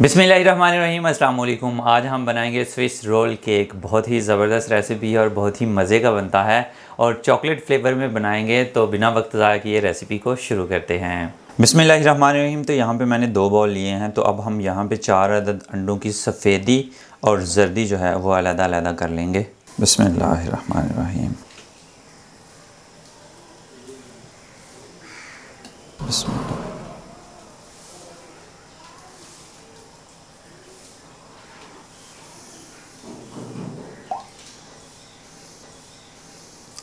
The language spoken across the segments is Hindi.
बिसमीम अल्लाम आज हम बनाएँगे स्विस रोल केक। बहुत ही ज़बरदस्त रेसिपी है और बहुत ही मज़े का बनता है और चॉकलेट फ्लेवर में बनाएँगे तो बिना वक्त ज़ाया किए रेसिपी को शुरू करते हैं। बिसमीम तो यहाँ पे मैंने दो बॉल लिए हैं तो अब हम यहाँ पे चार अदद अंडों की सफ़ेदी और जर्दी जो है वो अलग कर लेंगे। बिसमीम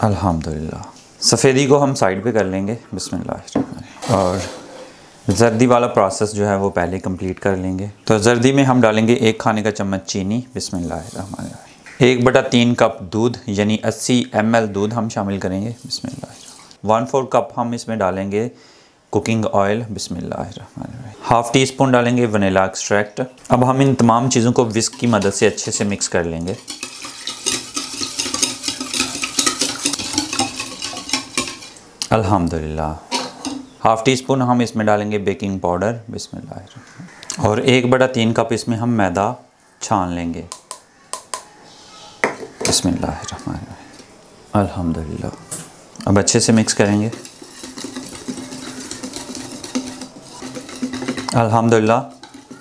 अल्हम्दुलिल्लाह। सफ़ेदी को हम साइड पे कर लेंगे। बिस्मिल्लाह और जर्दी वाला प्रोसेस जो है, वो पहले कंप्लीट कर लेंगे। तो जर्दी में हम डालेंगे एक खाने का चम्मच चीनी। बिस्मिल्लाह एक बटा तीन कप दूध, यानी 80 एम दूध हम शामिल करेंगे। बिस्मिल्लाह वन फोर कप हम इसमें डालेंगे कुकिंग ऑयल बिस्मिल्लाह हाफ़ टी स्पून डालेंगे वनीला एक्सट्रैक्ट अब हम इन तमाम चीज़ों को विस्क की मदद से अच्छे से मिक्स कर लेंगे। अल्हम्दुलिल्लाह। हाफ़ टी स्पून हम इसमें डालेंगे बेकिंग पाउडर। बिस्मिल्लाह और एक बड़ा तीन कप इसमें हम मैदा छान लेंगे। बिस्मिल्लाह अल्हम्दुलिल्लाह। अब अच्छे से मिक्स करेंगे। अल्हम्दुलिल्लाह,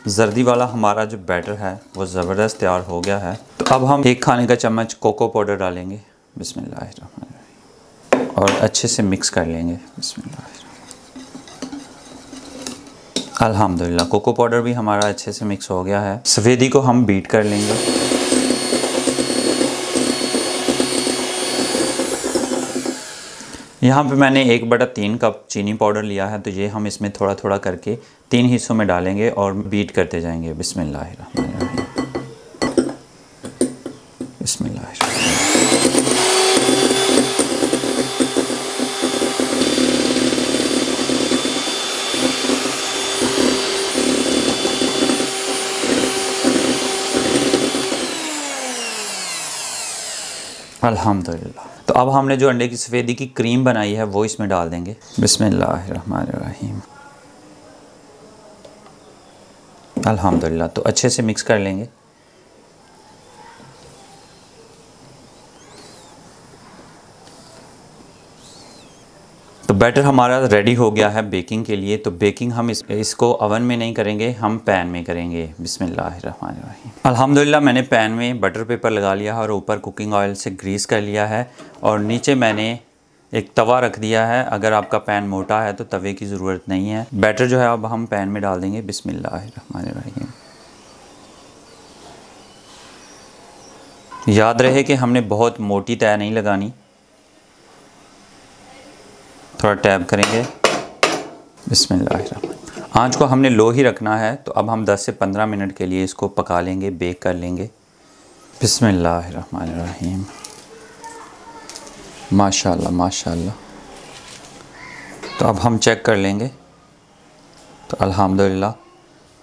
जर्दी वाला हमारा जो बैटर है, वो ज़बरदस्त तैयार हो गया है। तो अब हम एक खाने का चम्मच कोको पाउडर डालेंगे। बिस्मिल्लाह और अच्छे से मिक्स कर लेंगे। अल्हम्दुलिल्लाह, कोको पाउडर भी हमारा अच्छे से मिक्स हो गया है। सफ़ेदी को हम बीट कर लेंगे। यहाँ पे मैंने एक बटा तीन कप चीनी पाउडर लिया है तो ये हम इसमें थोड़ा थोड़ा करके तीन हिस्सों में डालेंगे और बीट करते जाएँगे। बिस्मिल्लाह अल्हम्दुलिल्लाह। तो अब हमने जो अंडे की सफ़ेदी की क्रीम बनाई है, वो इसमें डाल देंगे। बिस्मिल्लाहिर्रहमानिर्रहीम। अल्हम्दुलिल्लाह तो अच्छे से मिक्स कर लेंगे। तो बैटर हमारा रेडी हो गया है बेकिंग के लिए तो बेकिंग हम इस, इसको अवन में नहीं करेंगे, हम पैन में करेंगे। बिसमीम अल्हम्दुलिल्लाह, मैंने पैन में बटर पेपर लगा लिया है और ऊपर कुकिंग ऑयल से ग्रीस कर लिया है और नीचे मैंने एक तवा रख दिया है। अगर आपका पैन मोटा है तो तवे की ज़रूरत नहीं है। बैटर जो है अब हम पैन में डाल देंगे। बिसमीम याद रहे कि हमने बहुत मोटी तय नहीं लगानी। थोड़ा टैप करेंगे। बिस्मिल्लाह आँच को हमने लो ही रखना है तो अब हम 10 से 15 मिनट के लिए इसको पका लेंगे, बेक कर लेंगे। बिस्मिल्लाहिर्रहमानिर्रहीम। माशाल्लाह माशाल्लाह। तो अब हम चेक कर लेंगे। तो अल्हम्दुलिल्लाह,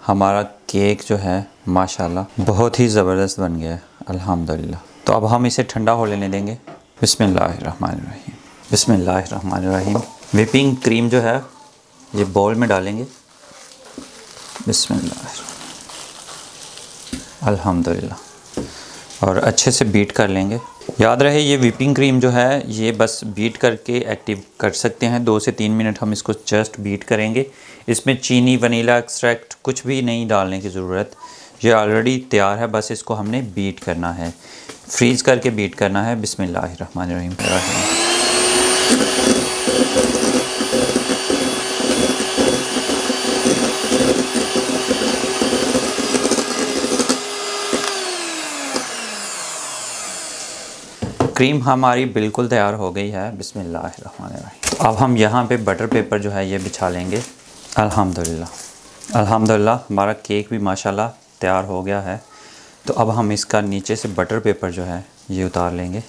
हमारा केक जो है, माशाल्लाह, बहुत ही ज़बरदस्त बन गया है। अल्हम्दुलिल्लाह। तो अब हम इसे ठंडा हो लेने देंगे। बिस्मिल्लाहिर्रहमानिर्रहीम। बिसमीम विपिंग क्रीम जो है, ये बॉल में डालेंगे। बिस्मिल्लाह अल्हम्दुलिल्लाह। और अच्छे से बीट कर लेंगे। याद रहे, ये विपिंग क्रीम जो है, ये बस बीट करके एक्टिव कर सकते हैं। दो से तीन मिनट हम इसको जस्ट बीट करेंगे। इसमें चीनी, वनीला एक्सट्रैक्ट कुछ भी नहीं डालने की ज़रूरत। ये ऑलरेडी तैयार है, बस इसको हमने बीट करना है। फ्रीज़ करके बीट करना है। बिसमीम क्रीम हमारी बिल्कुल तैयार हो गई है। बिस्मिल्लाह अब हम यहाँ पे बटर पेपर जो है ये बिछा लेंगे। अल्हम्दुलिल्लाह। अल्हम्दुलिल्लाह, हमारा केक भी माशाल्लाह तैयार हो गया है। तो अब हम इसका नीचे से बटर पेपर जो है ये उतार लेंगे।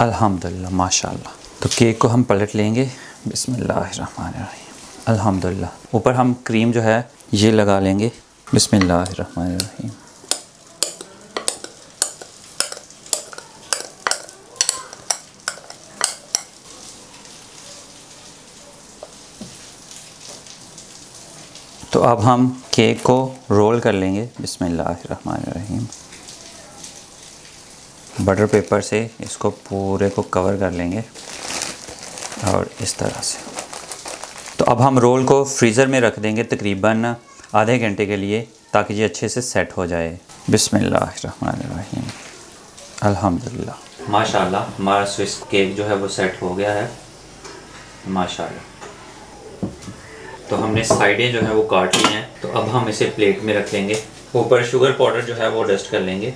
अल्हम्दुलिल्लाह माशाल्लाह तो केक को हम पलट लेंगे। बिसमीम अल्हम्दुलिल्लाह ऊपर हम क्रीम जो है, ये लगा लेंगे। बिसमीम तो अब हम केक को रोल कर लेंगे। बिसमीम बटर पेपर से इसको पूरे को कवर कर लेंगे और इस तरह से। तो अब हम रोल को फ्रीज़र में रख देंगे तकरीबन आधे घंटे के लिए ताकि ये अच्छे से सेट हो जाए। बिस्मिल्लाहिर्रहमानिर्रहीम। अल्हम्दुलिल्लाह। माशाल्लाह, हमारा स्विस केक जो है वो सेट हो गया है। माशाल्लाह। तो हमने साइडें जो है वो काट ली हैं। तो अब हम इसे प्लेट में रख लेंगे। ऊपर शुगर पाउडर जो है वो डस्ट कर लेंगे।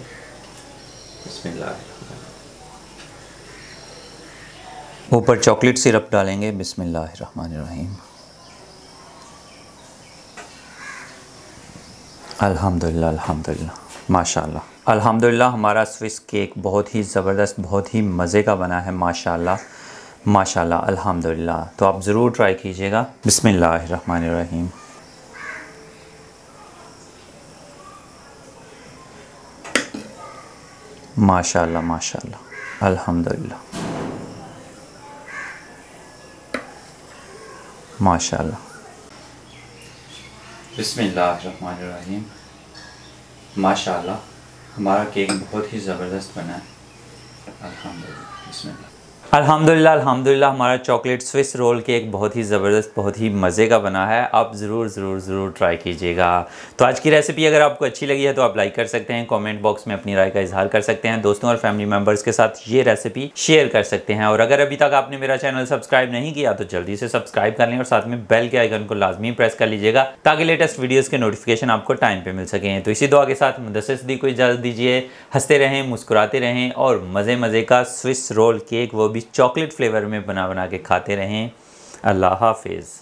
ऊपर चॉकलेट सिरप डालेंगे। बिस्मिल्लाहिर्रहमानिर्रहीम। अल्हम्दुलिल्लाह अल्हम्दुलिल्लाह। माशाल्लाह। अल्हम्दुलिल्लाह, हमारा स्विस केक बहुत ही ज़बरदस्त, बहुत ही मज़े का बना है। माशाल्लाह माशाल्लाह, अल्हम्दुलिल्लाह। तो आप ज़रूर ट्राई कीजिएगा। बिस्मिल्लाहिर्रहमानिर्रहीम। माशाल्लाह माशाल्लाह। अल्हम्दुलिल्लाह। माशाल्लाह। बिस्मिल्लाहिर्रहमानिर्रहीम। माशाल्लाह, हमारा केक बहुत ही ज़बरदस्त बना है। अल्हम्दुलिल्लाह, बिस्मिल्लाह। अल्हम्दुलिल्लाह अल्हम्दुलिल्लाह, हमारा चॉकलेट स्विस रोल केक बहुत ही ज़बरदस्त, बहुत ही मज़े का बना है। आप ज़रूर ज़रूर ज़रूर ट्राई कीजिएगा। तो आज की रेसिपी अगर आपको अच्छी लगी है तो आप लाइक कर सकते हैं, कमेंट बॉक्स में अपनी राय का इजहार कर सकते हैं, दोस्तों और फैमिली मेंबर्स के साथ ये रेसिपी शेयर कर सकते हैं। और अगर अभी तक आपने मेरा चैनल सब्सक्राइब नहीं किया तो जल्दी से सब्सक्राइब कर लें और साथ में बेल के आइकन को लाजमी प्रेस कर लीजिएगा, ताकि लेटेस्ट वीडियोज़ के नोटिफिकेशन आपको टाइम पर मिल सकें। तो इसी दुआ के साथ मुदस दी को इजाज़त दीजिए, हँसते रहें, मुस्कुराते रहें और मज़े मज़े का स्विस रोल केक वो भी चॉकलेट फ्लेवर में बना बना के खाते रहें। अल्लाह हाफिज़।